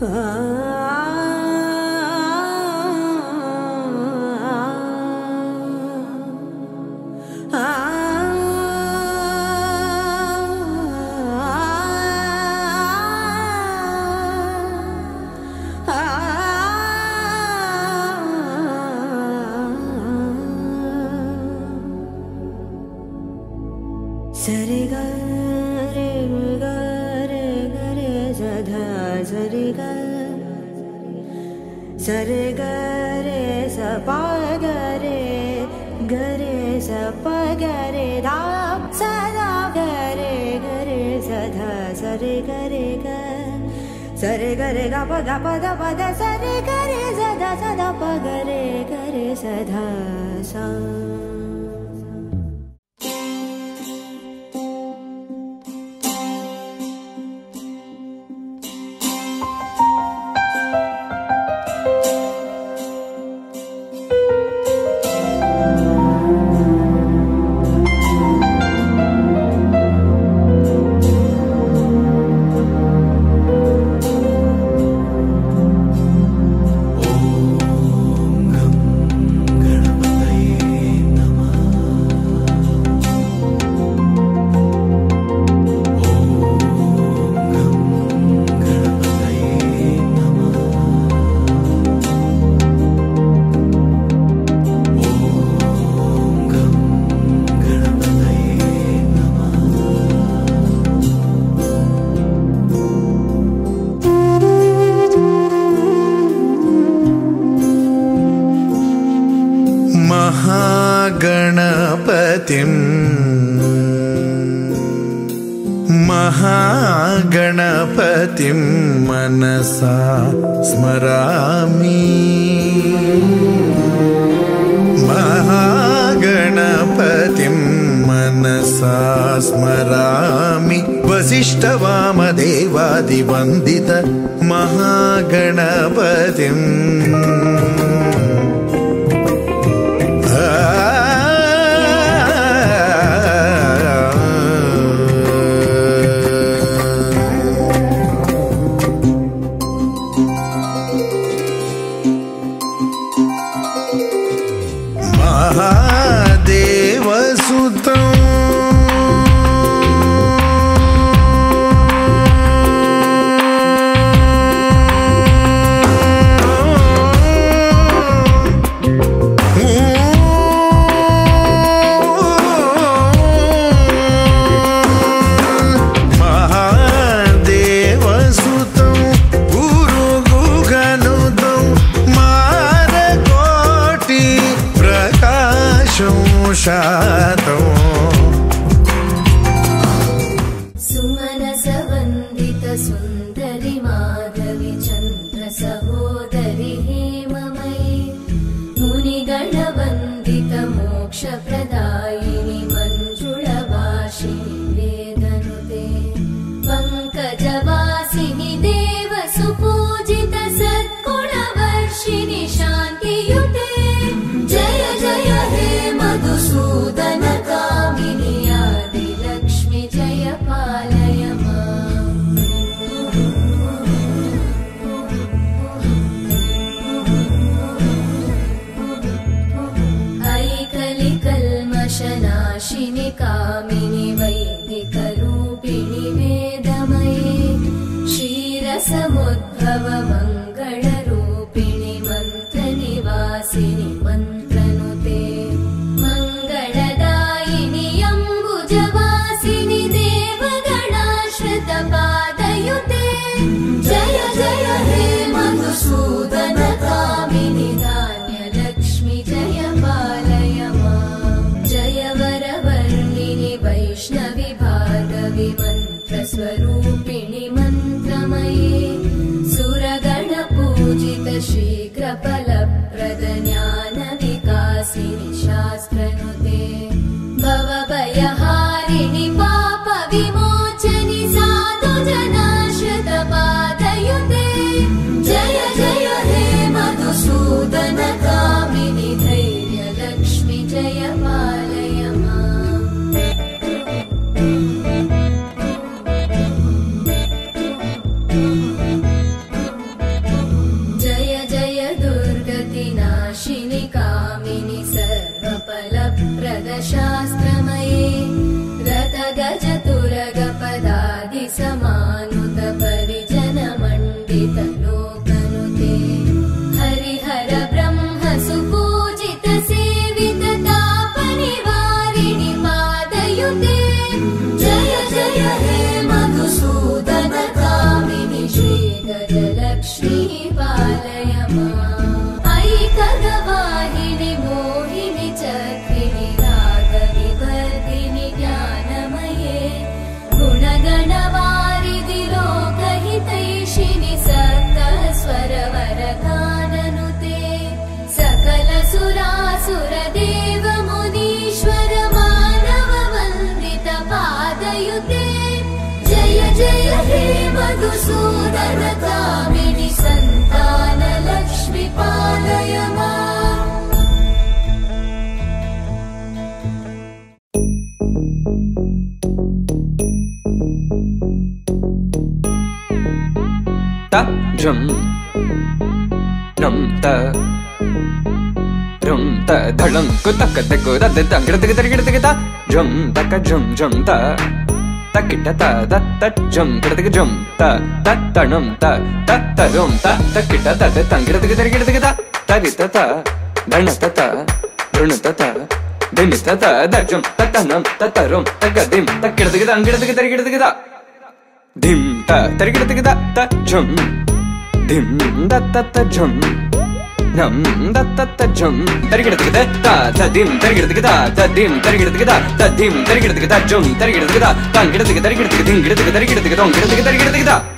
ah सर्गरे सपागरे गरे सपगरे गरे सप गरे दा सदा गरे गरे सदा द सरे गरे गर सदा सदा पगरे सदा सा। गणपतिम् महागणपतिं मनसा स्मरामि। महागणपतिं मनसा स्मरामि। वसिष्ठवामदेवादिवन्दित महागणपतिम्। नि कामिनि वैदि जय जय हे मधुसूदन कामिनि सन्तान लक्ष्मि पालय मा तद्रुं नं त rum ta dhalam ku tak tak ku da da da gra da da gra da da drum ta ka drum drum ta தக்கிட்ட த தத்தஜம் கிடத்துக்கு ஜம் த தத்தணம் த தத்தரும் த தக்கிட்ட தத்து தங்கிறதுக்கு தருகிறதுக்கு த தரித்த த தணத்த த ருணத்த த திணித்த த தஜம் தத்தனம் தத்தரும் தக்கதிம் தக்கிடத்துக்கு தங்கிடத்துக்கு தருகிறதுக்கு த திம் த தருகிறதுக்கு த தஜம் திம் த தத்தஜம் நம் தத்தத்தஜம் தருகிறதுக்கு தத்தா ததிம் தருகிறதுக்கு தா ததிம் தருகிறதுக்கு தா ததிம் தருகிறதுக்கு தஜம் தருகிறதுக்கு தா தங்கிடத்துக்கு தருகிறதுக்கு திங்கிடத்துக்கு தருகிறதுக்கு தொங்கிடத்துக்கு தருகிறதுக்கு தா.